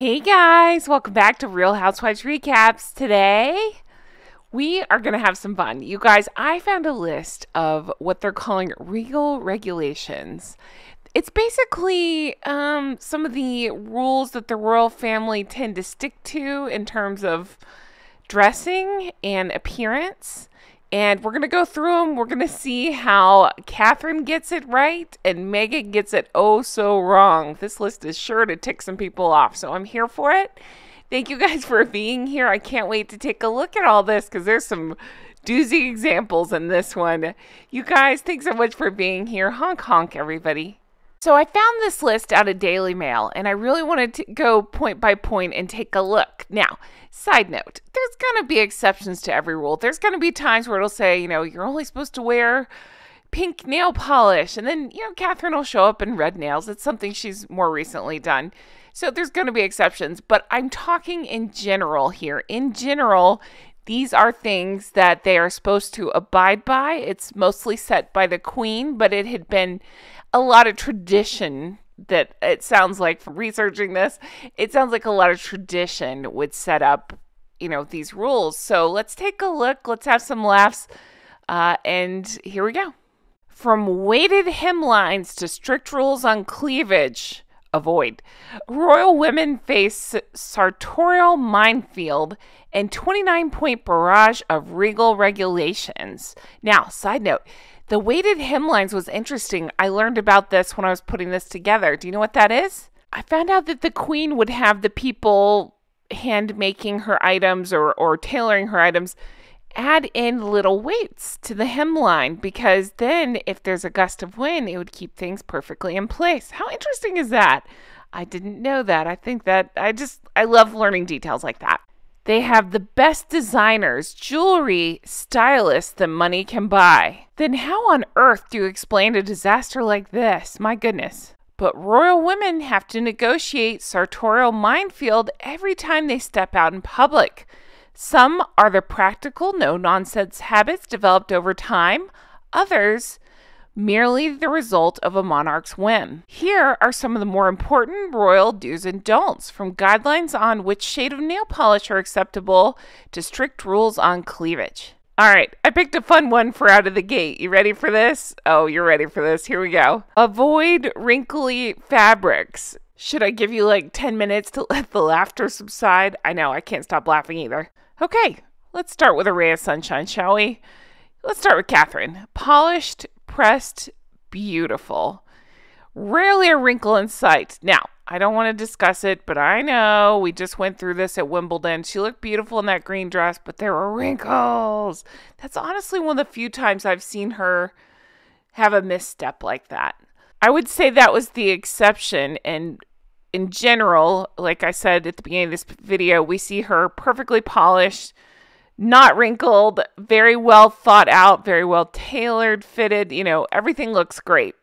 Hey guys, welcome back to Real Housewives Recaps. Today, we are going to have some fun. You guys, I found a list of what they're calling regal regulations. It's basically um, some of the rules that the royal family tend to stick to in terms of dressing and appearance. And we're going to go through them. We're going to see how Catherine gets it right and Meghan gets it oh so wrong. This list is sure to tick some people off. So I'm here for it. Thank you guys for being here. I can't wait to take a look at all this because there's some doozy examples in this one. You guys, thanks so much for being here. Honk honk, everybody. So I found this list out of Daily Mail and I really wanted to go point by point and take a look. Now, side note, there's going to be exceptions to every rule. There's going to be times where it'll say, you know, you're only supposed to wear pink nail polish. And then, you know, Catherine will show up in red nails. It's something she's more recently done. So there's going to be exceptions, but I'm talking in general here. In general, these are things that they are supposed to abide by. It's mostly set by the queen, but it had been a lot of tradition that it sounds like from researching this, it sounds like a lot of tradition would set up, you know, these rules. So let's take a look. Let's have some laughs. Uh, and here we go. From weighted hemlines to strict rules on cleavage, avoid. Royal women face sartorial minefield and 29 point barrage of regal regulations. Now, side note, the weighted hemlines was interesting. I learned about this when I was putting this together. Do you know what that is? I found out that the queen would have the people hand making her items or, or tailoring her items add in little weights to the hemline because then if there's a gust of wind, it would keep things perfectly in place. How interesting is that? I didn't know that. I think that I just, I love learning details like that. They have the best designers, jewelry, stylists that money can buy. Then how on earth do you explain a disaster like this? My goodness. But royal women have to negotiate sartorial minefield every time they step out in public. Some are the practical, no nonsense habits developed over time, others merely the result of a monarch's whim. Here are some of the more important royal do's and don'ts, from guidelines on which shade of nail polish are acceptable to strict rules on cleavage. All right, I picked a fun one for out of the gate. You ready for this? Oh, you're ready for this. Here we go. Avoid wrinkly fabrics. Should I give you like 10 minutes to let the laughter subside? I know, I can't stop laughing either. Okay, let's start with a ray of sunshine, shall we? Let's start with Catherine. Polished, pressed, beautiful. Rarely a wrinkle in sight. Now, I don't want to discuss it, but I know we just went through this at Wimbledon. She looked beautiful in that green dress, but there were wrinkles. That's honestly one of the few times I've seen her have a misstep like that. I would say that was the exception. And in general, like I said at the beginning of this video, we see her perfectly polished not wrinkled, very well thought out, very well tailored, fitted. You know, everything looks great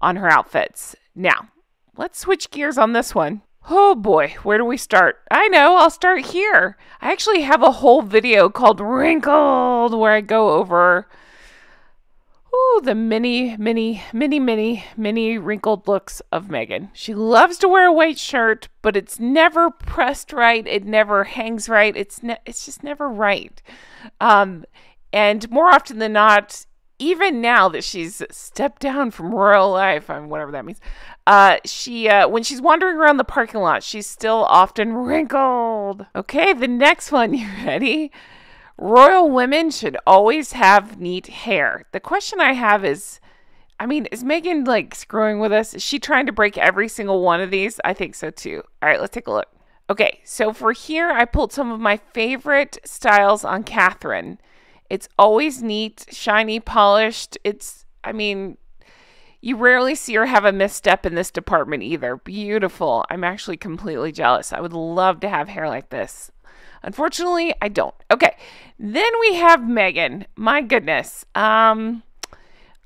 on her outfits. Now, let's switch gears on this one. Oh boy, where do we start? I know, I'll start here. I actually have a whole video called Wrinkled where I go over Ooh, the many, many, many, many, many wrinkled looks of Meghan. She loves to wear a white shirt, but it's never pressed right. It never hangs right. It's ne- it's just never right. Um, and more often than not, even now that she's stepped down from royal life, I mean, whatever that means, uh, she uh, when she's wandering around the parking lot, she's still often wrinkled. Okay, the next one. You ready? Royal women should always have neat hair. The question I have is I mean, is Meghan like screwing with us? Is she trying to break every single one of these? I think so too. All right, let's take a look. Okay, so for here, I pulled some of my favorite styles on Catherine. It's always neat, shiny, polished. It's, I mean, you rarely see her have a misstep in this department either. Beautiful. I'm actually completely jealous. I would love to have hair like this. Unfortunately, I don't. Okay. Then we have Meghan. My goodness. Um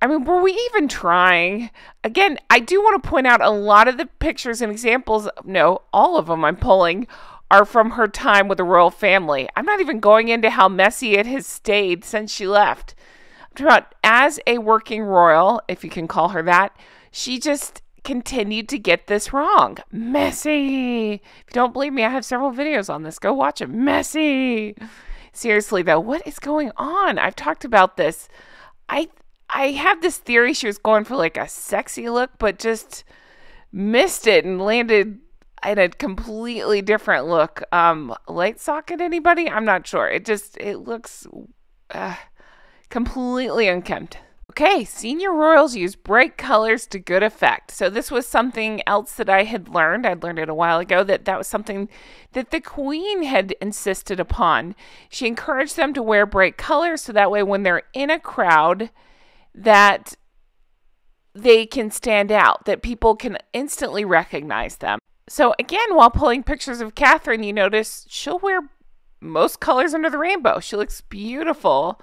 I mean, were we even trying? Again, I do want to point out a lot of the pictures and examples, no, all of them I'm pulling are from her time with the royal family. I'm not even going into how messy it has stayed since she left. I'm talking about as a working royal, if you can call her that, she just continued to get this wrong. Messy. If you don't believe me, I have several videos on this. Go watch it. Messy. Seriously though, what is going on? I've talked about this. I I have this theory she was going for like a sexy look, but just missed it and landed in a completely different look. Um, light socket, anybody? I'm not sure. It just it looks uh, completely unkempt. Okay, senior royals use bright colors to good effect. So this was something else that I had learned. I'd learned it a while ago that that was something that the queen had insisted upon. She encouraged them to wear bright colors so that way when they're in a crowd that they can stand out, that people can instantly recognize them. So again, while pulling pictures of Catherine, you notice she'll wear most colors under the rainbow. She looks beautiful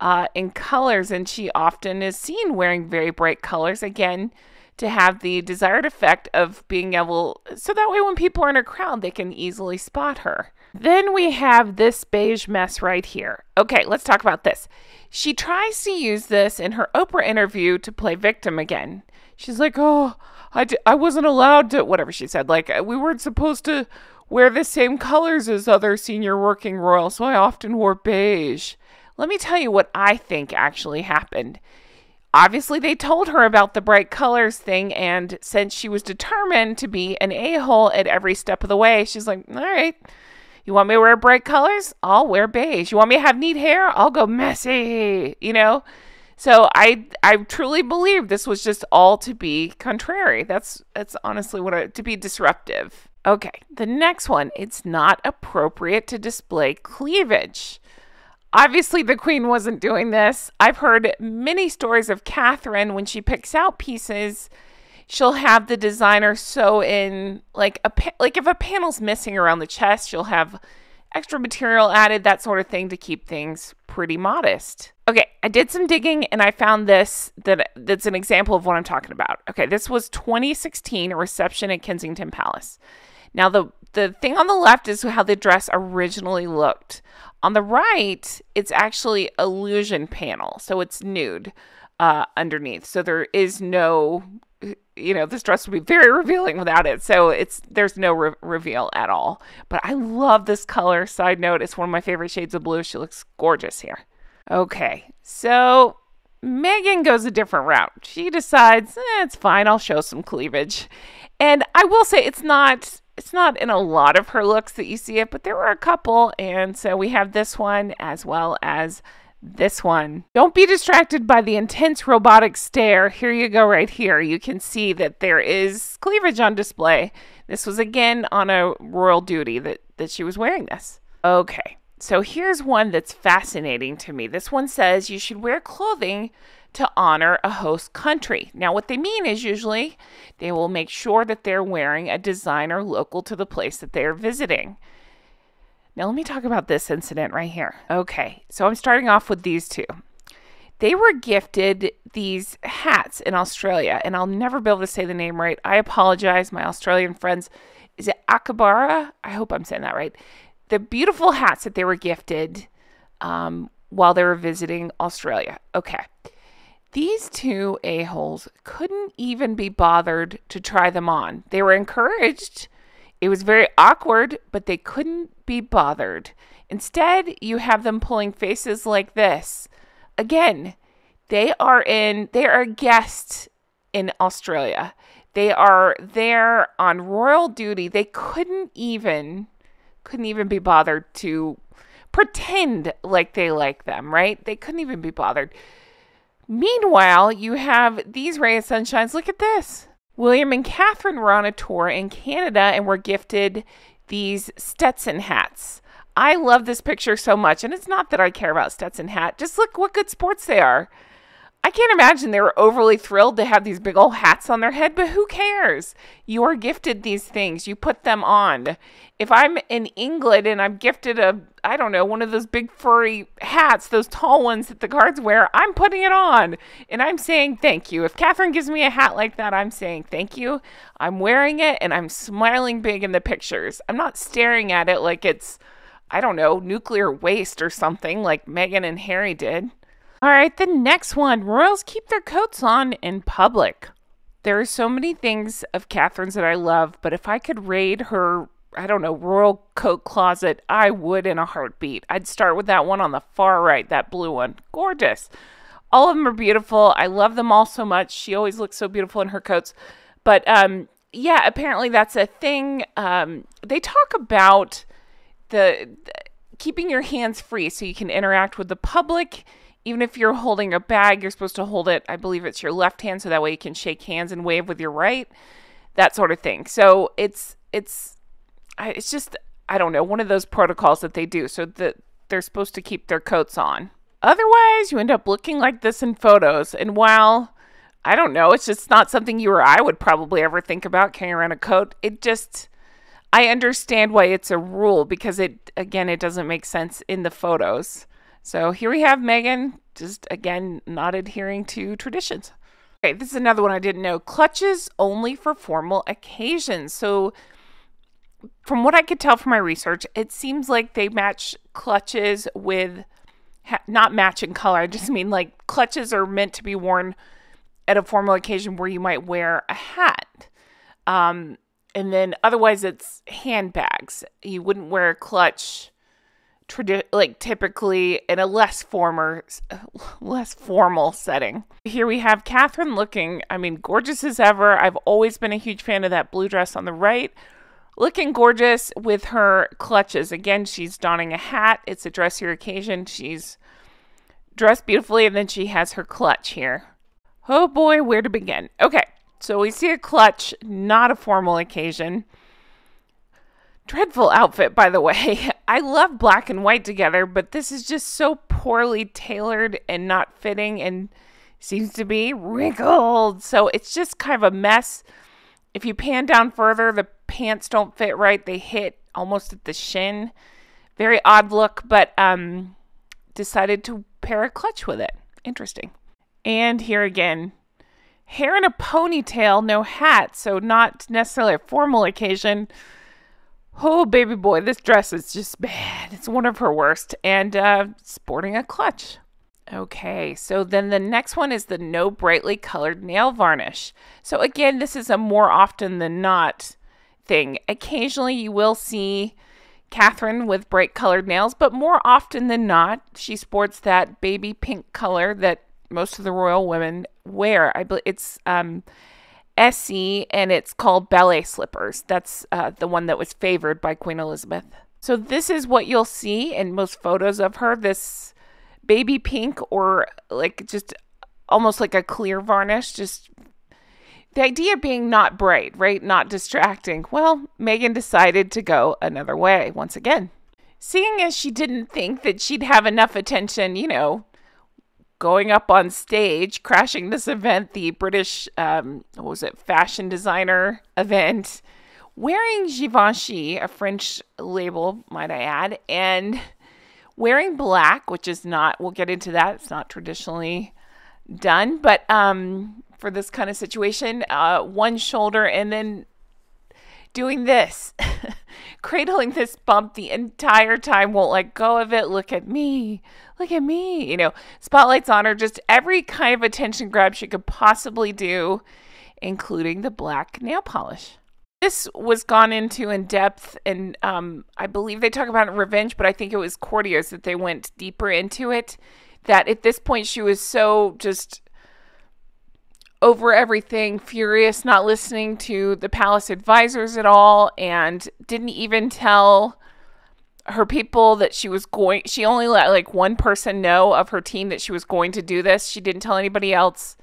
uh, in colors, and she often is seen wearing very bright colors again to have the desired effect of being able, so that way when people are in a crowd, they can easily spot her. Then we have this beige mess right here. Okay, let's talk about this. She tries to use this in her Oprah interview to play victim again. She's like, oh, I d- I wasn't allowed to, whatever she said. Like, we weren't supposed to wear the same colors as other senior working royals, so I often wore beige. Let me tell you what I think actually happened. Obviously, they told her about the bright colors thing, and since she was determined to be an a hole at every step of the way, she's like, all right, you want me to wear bright colors? I'll wear beige. You want me to have neat hair? I'll go messy, you know? So I I truly believe this was just all to be contrary. That's that's honestly what I, to be disruptive. Okay, the next one, it's not appropriate to display cleavage. Obviously, the queen wasn't doing this. I've heard many stories of Catherine when she picks out pieces. She'll have the designer sew in like a like if a panel's missing around the chest, she'll have extra material added, that sort of thing to keep things pretty modest. Okay, I did some digging and I found this that that's an example of what I'm talking about. Okay, this was 2016 a reception at Kensington Palace. Now the the thing on the left is how the dress originally looked. On the right, it's actually illusion panel, so it's nude uh, underneath. So there is no, you know, this dress would be very revealing without it. So it's there's no re- reveal at all. But I love this color. Side note, it's one of my favorite shades of blue. She looks gorgeous here. Okay, so Meghan goes a different route. She decides, eh, it's fine, I'll show some cleavage. And I will say it's not it's not in a lot of her looks that you see it, but there were a couple. And so we have this one as well as this one. Don't be distracted by the intense robotic stare. Here you go, right here. You can see that there is cleavage on display. This was again on a royal duty that, that she was wearing this. Okay, so here's one that's fascinating to me. This one says you should wear clothing to honor a host country. Now, what they mean is usually they will make sure that they're wearing a designer local to the place that they're visiting. Now, let me talk about this incident right here. Okay, so I'm starting off with these two. They were gifted these hats in Australia, and I'll never be able to say the name right. I apologize, my Australian friends. Is it Akabara? I hope I'm saying that right. The beautiful hats that they were gifted um, while they were visiting Australia. Okay. These two a-holes couldn't even be bothered to try them on. They were encouraged. It was very awkward, but they couldn't be bothered. Instead, you have them pulling faces like this. Again, they are in they are guests in Australia. They are there on royal duty. They couldn't even couldn't even be bothered to pretend like they like them, right? They couldn't even be bothered. Meanwhile, you have these ray of sunshines. Look at this. William and Catherine were on a tour in Canada and were gifted these Stetson hats. I love this picture so much, and it's not that I care about Stetson hat. Just look what good sports they are. I can't imagine they were overly thrilled to have these big old hats on their head, but who cares? You are gifted these things. You put them on. If I'm in England and I'm gifted a, I don't know, one of those big furry hats, those tall ones that the guards wear, I'm putting it on and I'm saying thank you. If Catherine gives me a hat like that, I'm saying thank you. I'm wearing it and I'm smiling big in the pictures. I'm not staring at it like it's, I don't know, nuclear waste or something like Meghan and Harry did. All right, the next one royals keep their coats on in public. There are so many things of Catherine's that I love, but if I could raid her, I don't know, royal coat closet, I would in a heartbeat. I'd start with that one on the far right, that blue one. Gorgeous. All of them are beautiful. I love them all so much. She always looks so beautiful in her coats. But um, yeah, apparently that's a thing. Um, they talk about the, the keeping your hands free so you can interact with the public. Even if you're holding a bag, you're supposed to hold it. I believe it's your left hand, so that way you can shake hands and wave with your right, that sort of thing. So it's it's it's just I don't know one of those protocols that they do, so that they're supposed to keep their coats on. Otherwise, you end up looking like this in photos. And while I don't know, it's just not something you or I would probably ever think about carrying around a coat. It just I understand why it's a rule because it again it doesn't make sense in the photos. So here we have Meghan, just again not adhering to traditions. Okay, this is another one I didn't know. Clutches only for formal occasions. So from what I could tell from my research, it seems like they match clutches with not matching color. I just mean like clutches are meant to be worn at a formal occasion where you might wear a hat. Um, and then otherwise it's handbags. You wouldn't wear a clutch tradi- like typically in a less former less formal setting. Here we have Catherine looking, I mean, gorgeous as ever. I've always been a huge fan of that blue dress on the right. Looking gorgeous with her clutches. Again, she's donning a hat. It's a dressier occasion. She's dressed beautifully, and then she has her clutch here. Oh boy, where to begin? Okay, so we see a clutch, not a formal occasion. Dreadful outfit, by the way. I love black and white together, but this is just so poorly tailored and not fitting and seems to be wrinkled. So it's just kind of a mess. If you pan down further, the pants don't fit right. They hit almost at the shin. Very odd look, but um decided to pair a clutch with it. Interesting. And here again, hair in a ponytail, no hat, so not necessarily a formal occasion. Oh, baby boy, this dress is just bad. It's one of her worst. And uh, sporting a clutch. Okay, so then the next one is the no brightly colored nail varnish. So again, this is a more often than not thing. Occasionally you will see Catherine with bright colored nails, but more often than not, she sports that baby pink color that most of the royal women wear. I believe it's um, Essie, and it's called ballet slippers. That's uh, the one that was favored by Queen Elizabeth. So this is what you'll see in most photos of her. This baby pink or like just almost like a clear varnish. Just the idea being not bright, right? Not distracting. Well, Meghan decided to go another way once again. Seeing as she didn't think that she'd have enough attention, you know, going up on stage, crashing this event, the British, um, what was it, fashion designer event, wearing Givenchy, a French label, might I add, and wearing black, which is not, we'll get into that, it's not traditionally done, but um, for this kind of situation, uh, one shoulder and then doing this, cradling this bump the entire time, won't let go of it. Look at me. Look at me. You know, spotlights on her, just every kind of attention grab she could possibly do, including the black nail polish. This was gone into in depth, and um, I believe they talk about revenge, but I think it was courtiers that they went deeper into it. That at this point she was so just over everything, furious, not listening to the palace advisors at all, and didn't even tell her people that she was going she only let like one person know of her team that she was going to do this. She didn't tell anybody else.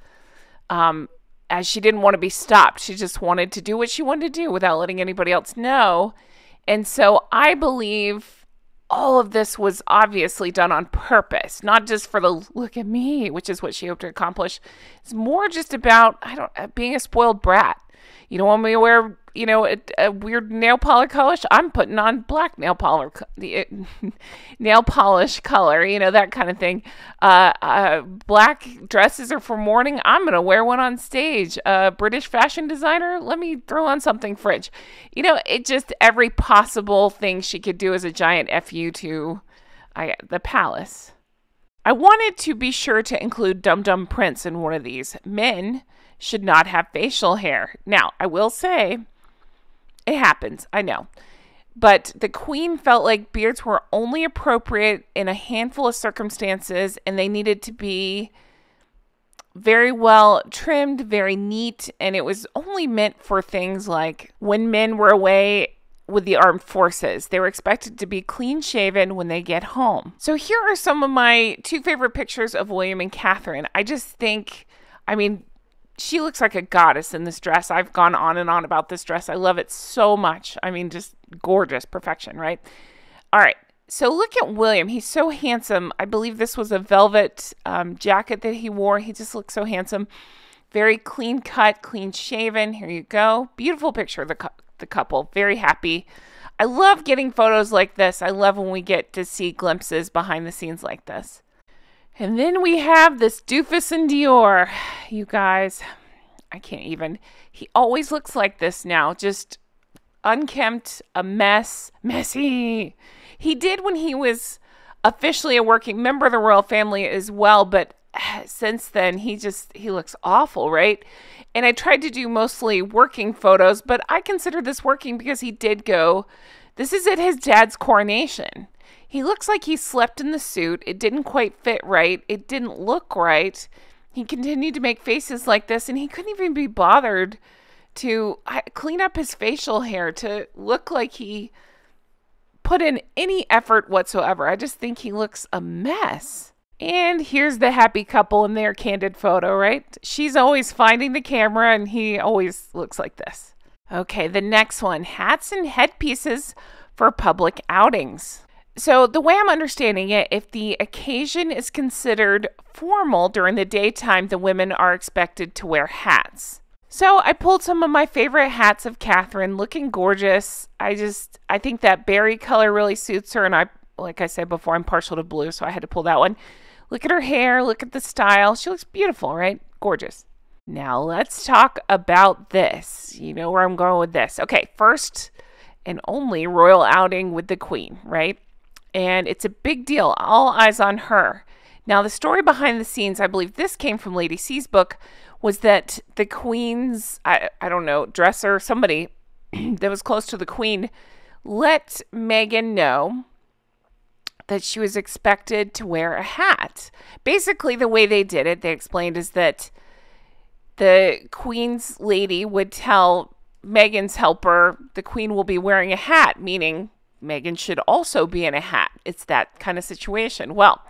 Um as she didn't want to be stopped. She just wanted to do what she wanted to do without letting anybody else know. And so I believe all of this was obviously done on purpose, not just for the look at me, which is what she hoped to accomplish. It's more just about I don't uh, being a spoiled brat. You don't want me to wear, you know, a, a weird nail polish color. I'm putting on black nail polish, nail polish color, you know, that kind of thing. Uh, uh, black dresses are for morning. I'm gonna wear one on stage. Uh, British fashion designer, let me throw on something French. You know, it just every possible thing she could do as a giant fu to I, the palace. I wanted to be sure to include Dum Dum Prince in one of these. Men should not have facial hair. Now, I will say it happens, I know. But the queen felt like beards were only appropriate in a handful of circumstances and they needed to be very well trimmed, very neat, and it was only meant for things like when men were away with the armed forces. They were expected to be clean shaven when they get home. So here are some of my two favorite pictures of William and Catherine. I just think, I mean, she looks like a goddess in this dress. I've gone on and on about this dress. I love it so much. I mean, just gorgeous perfection, right? All right. So look at William. He's so handsome. I believe this was a velvet um, jacket that he wore. He just looks so handsome. Very clean cut, clean shaven. Here you go. Beautiful picture of the, cu- the couple. Very happy. I love getting photos like this. I love when we get to see glimpses behind the scenes like this. And then we have this doofus and Dior. You guys, I can't even. He always looks like this now. Just unkempt, a mess, messy. He did when he was officially a working member of the royal family as well, but since then he just he looks awful, right? And I tried to do mostly working photos, but I consider this working because he did go this is at his dad's coronation. He looks like he slept in the suit. It didn't quite fit right. It didn't look right. He continued to make faces like this and he couldn't even be bothered to uh, clean up his facial hair to look like he put in any effort whatsoever. I just think he looks a mess. And here's the happy couple in their candid photo, right? She's always finding the camera and he always looks like this. Okay, the next one hats and headpieces for public outings. So, the way I'm understanding it, if the occasion is considered formal during the daytime, the women are expected to wear hats. So I pulled some of my favorite hats of Catherine, looking gorgeous. I just I think that berry color really suits her, and I like I said before, I'm partial to blue, so I had to pull that one. Look at her hair, look at the style. She looks beautiful, right? Gorgeous. Now let's talk about this. You know where I'm going with this. Okay, first and only royal outing with the queen, right? And it's a big deal. All eyes on her. Now, the story behind the scenes, I believe this came from Lady C's book, was that the queen's, I, I don't know, dresser, somebody that was close to the queen, let Meghan know that she was expected to wear a hat. Basically, the way they did it, they explained, is that the queen's lady would tell Meghan's helper, the queen will be wearing a hat, meaning Meghan should also be in a hat. It's that kind of situation. Well,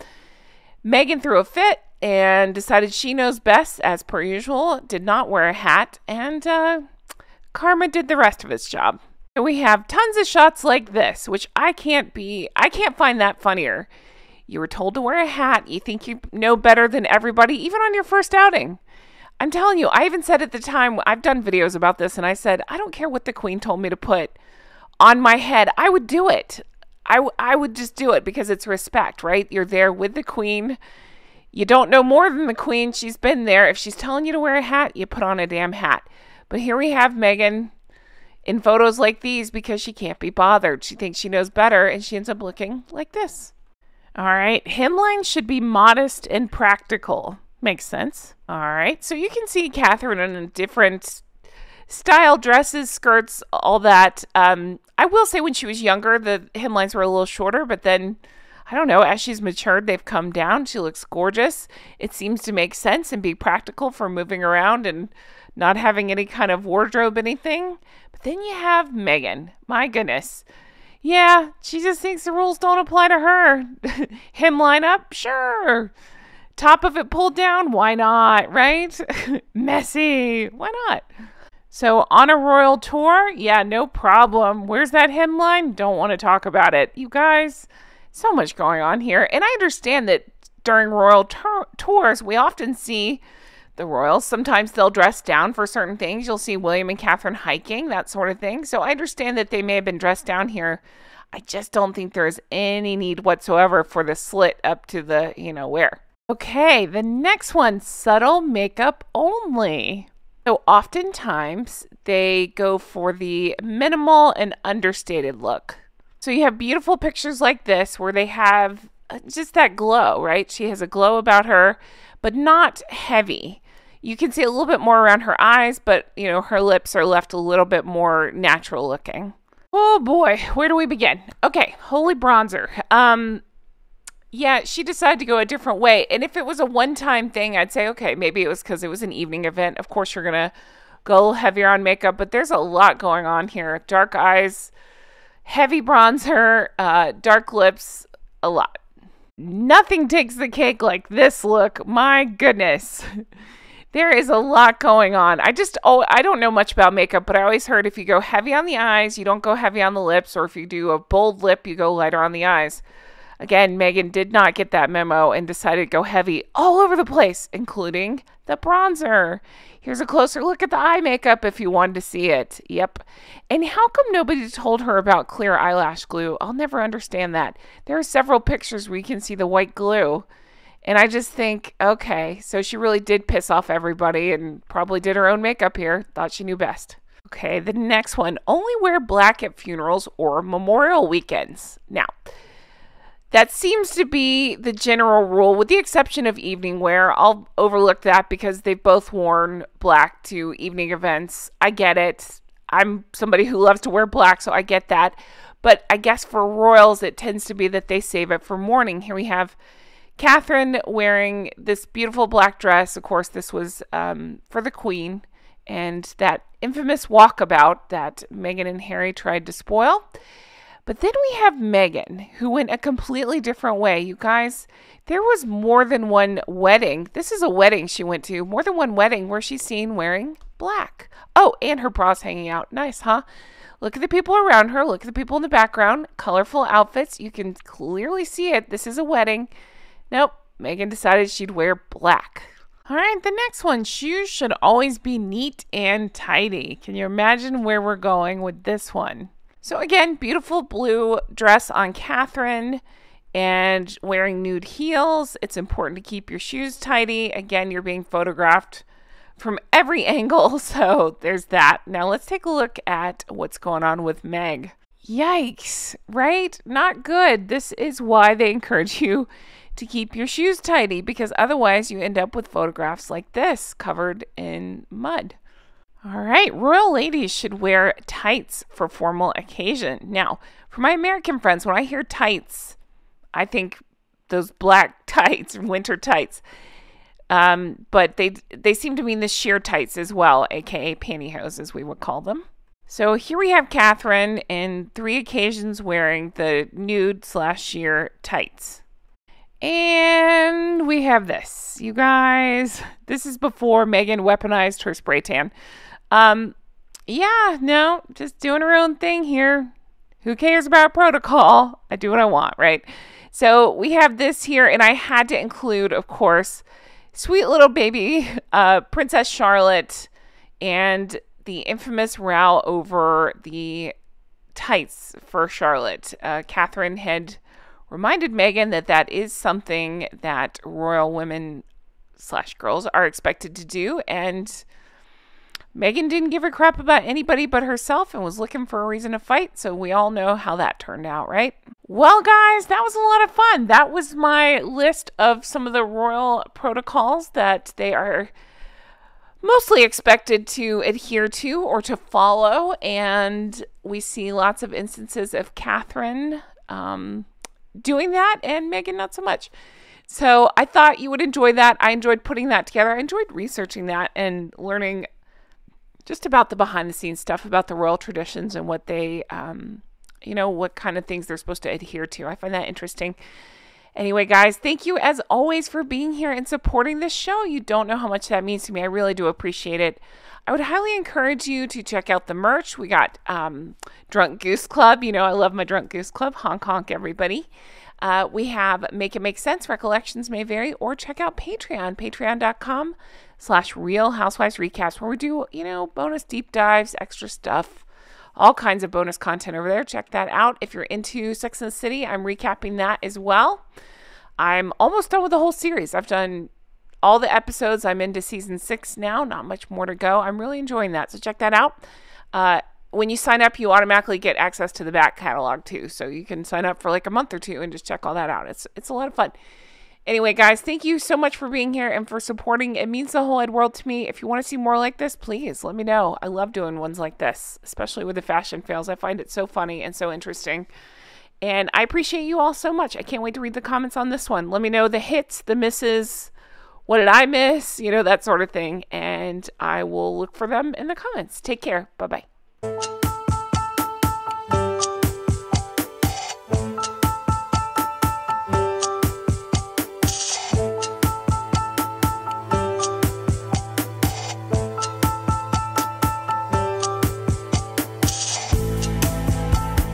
Meghan threw a fit and decided she knows best, as per usual, did not wear a hat, and uh, Karma did the rest of its job. We have tons of shots like this, which I can't be, I can't find that funnier. You were told to wear a hat, you think you know better than everybody, even on your first outing. I'm telling you, I even said at the time, I've done videos about this, and I said, I don't care what the queen told me to put on my head, I would do it. I, w- I would just do it because it's respect, right? You're there with the queen you don't know more than the queen. She's been there. If she's telling you to wear a hat, you put on a damn hat. But here we have Meghan in photos like these because she can't be bothered. She thinks she knows better and she ends up looking like this. All right, hemline should be modest and practical. Makes sense. All right, so you can see Catherine in a different style dresses, skirts, all that. Um, I will say when she was younger, the hemlines were a little shorter, but then I don't know, as she's matured, they've come down. She looks gorgeous. It seems to make sense and be practical for moving around and not having any kind of wardrobe anything. But then you have Meghan. My goodness. Yeah, she just thinks the rules don't apply to her. Hemline up? Sure. Top of it pulled down? Why not? Right? Messy. Why not? So on a royal tour? Yeah, no problem. Where's that hemline? Don't want to talk about it. You guys, so much going on here. And I understand that during royal tours, we often see the royals. Sometimes they'll dress down for certain things. You'll see William and Catherine hiking, that sort of thing. So I understand that they may have been dressed down here. I just don't think there's any need whatsoever for the slit up to the, you know, where. Okay, the next one subtle makeup only. So oftentimes they go for the minimal and understated look. So you have beautiful pictures like this where they have uh, just that glow, right? She has a glow about her, but not heavy. You can see a little bit more around her eyes, but you know, her lips are left a little bit more natural looking. Oh boy, where do we begin? Okay, holy bronzer. Um yeah, she decided to go a different way. And if it was a one-time thing, I'd say okay, maybe it was cuz it was an evening event. Of course, you're going to go heavier on makeup, but there's a lot going on here. Dark eyes, heavy bronzer, uh, dark lips, a lot. Nothing takes the cake like this look. My goodness. there is a lot going on. I just oh I don't know much about makeup, but I always heard if you go heavy on the eyes, you don't go heavy on the lips, or if you do a bold lip, you go lighter on the eyes. Again, Meghan did not get that memo and decided to go heavy all over the place, including the bronzer. Here's a closer look at the eye makeup if you wanted to see it. Yep. And how come nobody told her about clear eyelash glue? I'll never understand that. There are several pictures where you can see the white glue. And I just think, okay, so she really did piss off everybody and probably did her own makeup here. Thought she knew best. Okay, the next one only wear black at funerals or memorial weekends. Now, that seems to be the general rule, with the exception of evening wear. I'll overlook that because they've both worn black to evening events. I get it. I'm somebody who loves to wear black, so I get that. But I guess for royals, it tends to be that they save it for morning. Here we have Catherine wearing this beautiful black dress. Of course, this was um, for the Queen, and that infamous walkabout that Meghan and Harry tried to spoil. But then we have Meghan, who went a completely different way. You guys, there was more than one wedding. This is a wedding she went to, more than one wedding where she's seen wearing black. Oh, and her bra's hanging out. Nice, huh? Look at the people around her. Look at the people in the background. Colorful outfits. You can clearly see it. This is a wedding. Nope. Meghan decided she'd wear black. All right, the next one. Shoes should always be neat and tidy. Can you imagine where we're going with this one? So again, beautiful blue dress on Catherine and wearing nude heels. It's important to keep your shoes tidy. Again, you're being photographed from every angle, so there's that. Now let's take a look at what's going on with Meg. Yikes, right? Not good. This is why they encourage you to keep your shoes tidy because otherwise you end up with photographs like this covered in mud. All right, royal ladies should wear tights for formal occasion. Now, for my American friends, when I hear tights, I think those black tights, winter tights. Um, but they they seem to mean the sheer tights as well, aka pantyhose, as we would call them. So here we have Catherine in three occasions wearing the nude slash sheer tights. And we have this, you guys. This is before Meghan weaponized her spray tan. Um, yeah, no, just doing her own thing here. Who cares about protocol? I do what I want, right? So we have this here, and I had to include, of course, sweet little baby uh, Princess Charlotte and the infamous row over the tights for Charlotte. Uh, Catherine had reminded Meghan that that is something that royal women slash girls are expected to do, and Meghan didn't give a crap about anybody but herself and was looking for a reason to fight, so we all know how that turned out, right? Well, guys, that was a lot of fun. That was my list of some of the royal protocols that they are mostly expected to adhere to or to follow. And we see lots of instances of Catherine um, doing that and Meghan not so much. So I thought you would enjoy that. I enjoyed putting that together. I enjoyed researching that and learning just about the behind the scenes stuff about the royal traditions and what they, um, you know, what kind of things they're supposed to adhere to. I find that interesting. Anyway, guys, thank you as always for being here and supporting this show. You don't know how much that means to me. I really do appreciate it. I would highly encourage you to check out the merch. We got um, Drunk Goose Club. You know, I love my Drunk Goose Club. Honk, honk, everybody. Uh, we have Make It Make Sense. Recollections may vary. Or check out Patreon, patreon.com slash real housewives recaps where we do, you know, bonus deep dives, extra stuff, all kinds of bonus content over there. Check that out. If you're into Sex and the City, I'm recapping that as well. I'm almost done with the whole series. I've done all the episodes. I'm into season six now. Not much more to go. I'm really enjoying that. So check that out. Uh, when you sign up, you automatically get access to the back catalog too. So you can sign up for like a month or two and just check all that out. It's it's a lot of fun. Anyway, guys, thank you so much for being here and for supporting. It means the whole wide world to me. If you want to see more like this, please let me know. I love doing ones like this, especially with the fashion fails. I find it so funny and so interesting. And I appreciate you all so much. I can't wait to read the comments on this one. Let me know the hits, the misses, what did I miss, you know, that sort of thing. And I will look for them in the comments. Take care. Bye bye. Thank you